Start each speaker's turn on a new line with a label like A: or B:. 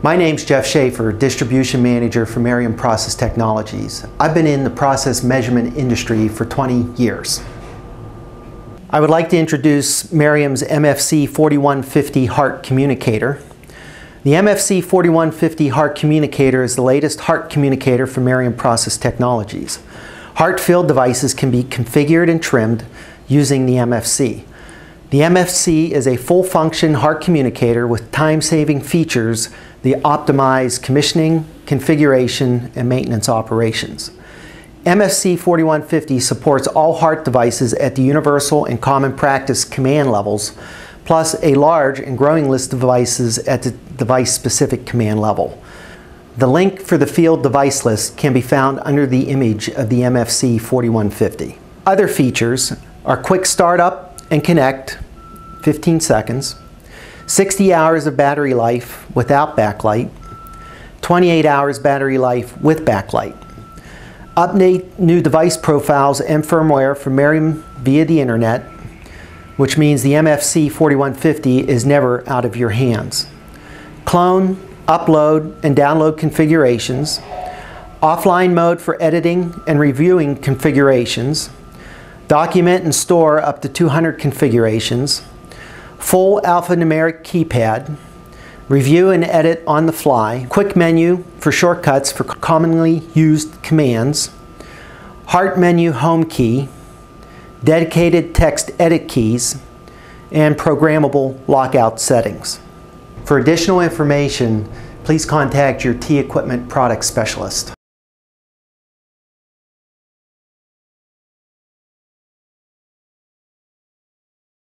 A: My name's Jeff Schaefer, Distribution Manager for Meriam Process Technologies. I've been in the process measurement industry for 20 years. I would like to introduce Meriam's MFC 4150 HART communicator. The MFC 4150 HART communicator is the latest HART communicator from Meriam Process Technologies. HART field devices can be configured and trimmed using the MFC. The MFC is a full function HART communicator with time-saving features that optimize commissioning, configuration, and maintenance operations. MFC 4150 supports all HART devices at the universal and common practice command levels, plus a large and growing list of devices at the device-specific command level. The link for the field device list can be found under the image of the MFC 4150. Other features are quick startup and connect, 15 seconds, 60 hours of battery life without backlight, 28 hours battery life with backlight. Update new device profiles and firmware from Meriam via the internet, which means the MFC 4150 is never out of your hands. Clone, upload, and download configurations, offline mode for editing and reviewing configurations, document and store up to 200 configurations, full alphanumeric keypad, review and edit on the fly, quick menu for shortcuts for commonly used commands, HART menu home key, dedicated text edit keys, and programmable lockout settings. For additional information, please contact your T-Equipment product specialist.